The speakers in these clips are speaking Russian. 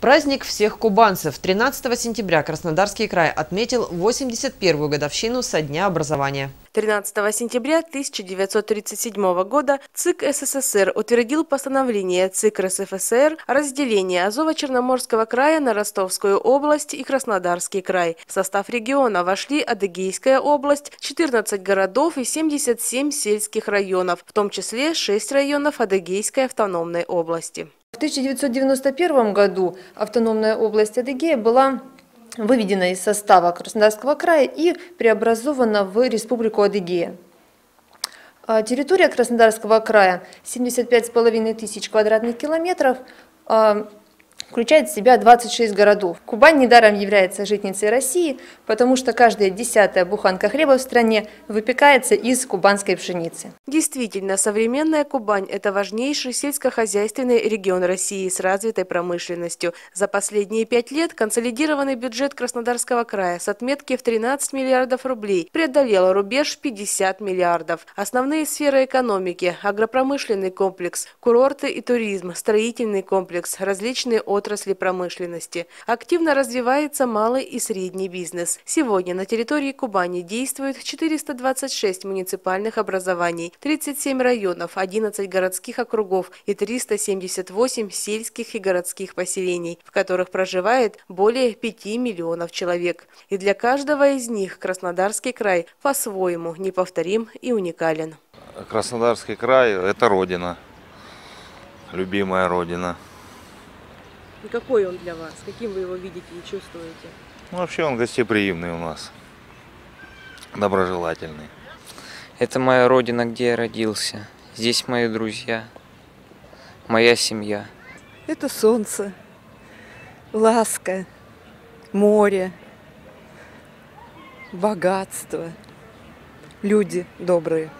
Праздник всех кубанцев. 13 сентября Краснодарский край отметил 81-ю годовщину со дня образования. 13 сентября 1937 года ЦИК СССР утвердил постановление ЦИК РСФСР о разделении Азово-Черноморского края на Ростовскую область и Краснодарский край. В состав региона вошли Адыгейская область, 14 городов и 77 сельских районов, в том числе 6 районов Адыгейской автономной области. В 1991 году автономная область Адыгея была выведена из состава Краснодарского края и преобразована в Республику Адыгея. А территория Краснодарского края 75,5 тысяч квадратных километров, а включает в себя 26 городов. Кубань недаром является житницей России, потому что каждая десятая буханка хлеба в стране выпекается из кубанской пшеницы. Действительно, современная Кубань – это важнейший сельскохозяйственный регион России с развитой промышленностью. За последние пять лет консолидированный бюджет Краснодарского края с отметки в 13 миллиардов рублей преодолел рубеж 50 миллиардов. Основные сферы экономики – агропромышленный комплекс, курорты и туризм, строительный комплекс, различные отрасли отрасли промышленности. Активно развивается малый и средний бизнес. Сегодня на территории Кубани действует 426 муниципальных образований, 37 районов, 11 городских округов и 378 сельских и городских поселений, в которых проживает более 5 миллионов человек. И для каждого из них Краснодарский край по-своему неповторим и уникален. Краснодарский край – это родина, любимая родина. И какой он для вас? Каким вы его видите и чувствуете? Ну, вообще он гостеприимный у нас, доброжелательный. Это моя родина, где я родился. Здесь мои друзья, моя семья. Это солнце, ласка, море, богатство, люди добрые.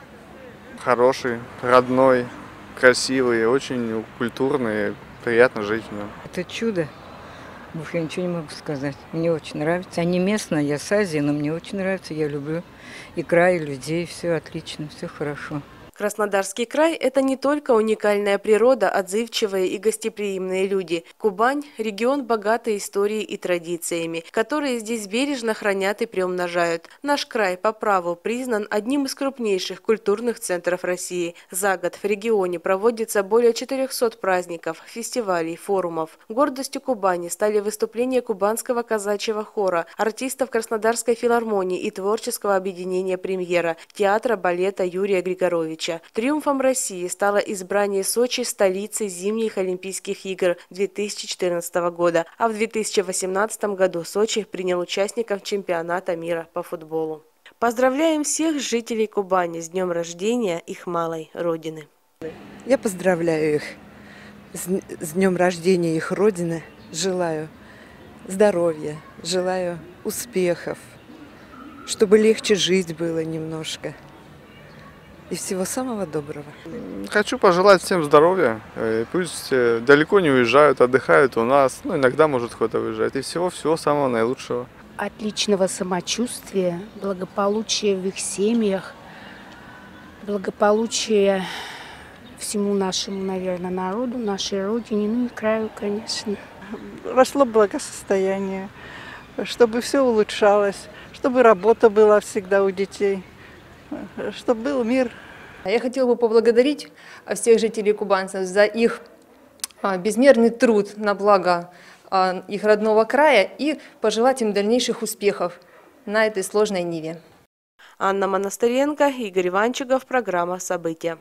Хороший, родной, красивый, очень культурный, приятно жить в нем. Это чудо. Уж я ничего не могу сказать. Мне очень нравится. Они местные, я с Азии, но мне очень нравится. Я люблю и край, и людей. Все отлично, все хорошо. Краснодарский край – это не только уникальная природа, отзывчивые и гостеприимные люди. Кубань – регион богатый историей и традициями, которые здесь бережно хранят и приумножают. Наш край по праву признан одним из крупнейших культурных центров России. За год в регионе проводится более 400 праздников, фестивалей, форумов. Гордостью Кубани стали выступления кубанского казачьего хора, артистов Краснодарской филармонии и творческого объединения «Премьера», театра балета Юрия Григоровича. Сочи. Триумфом России стало избрание Сочи столицей зимних Олимпийских игр 2014 года, а в 2018 году Сочи принял участников чемпионата мира по футболу. Поздравляем всех жителей Кубани с днем рождения их малой родины. Я поздравляю их с днем рождения их родины. Желаю здоровья, желаю успехов, чтобы легче жить было немножко и всего самого доброго. Хочу пожелать всем здоровья. Э, пусть э, далеко не уезжают, отдыхают у нас. Ну, иногда, может, кто-то выезжает. И всего-всего самого наилучшего. Отличного самочувствия, благополучия в их семьях, благополучия всему нашему, наверное, народу, нашей родине, ну и краю, конечно. Росло благосостояние, чтобы все улучшалось, чтобы работа была всегда у детей чтобы был мир. А я хотела бы поблагодарить всех жителей кубанцев за их а, безмерный труд на благо а, их родного края и пожелать им дальнейших успехов на этой сложной ниве. Анна Монастыренко, Игорь Иванчиков, программа «События».